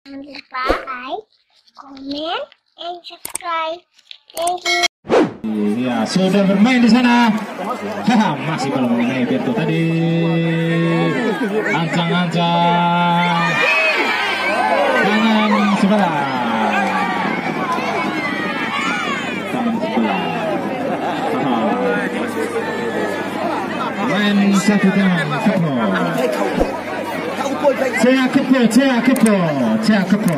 Jangan lupa like, comment, and subscribe. Thank you. Ya, sudah bermain di sana. Masih belum mengenai Berto tadi. Ancang-ancang. Kanan sebelah. Kanan sebelah. Main satu tangan, Cea Kepo, Cea Kepo, Cea Kepo.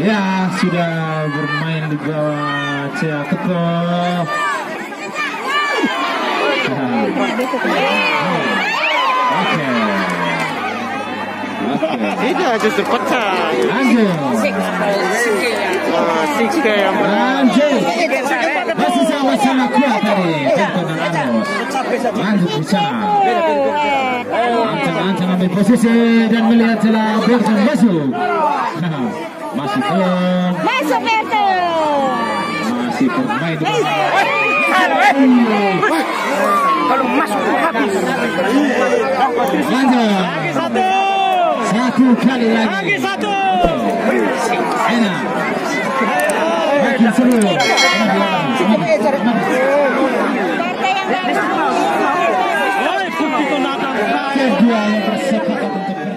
Ya, sudah bermain di bawah Cea Kepo. Oke. Tidak, justru pecah. Lanjut. Wah, six k yang Lanjut. Masih sama-sama kuat tadi. Berto dan Amos. Lanjut di sana. Ancang-ancang ambil posisi dan melihat celah Berto masuk. Masih belum. Masuk Berto. Masih bermain kalau masuk habis. Lanjut. Satu. Satu kali lagi. Lagi satu. Enak. Makin seru. dua yang bersepakat untuk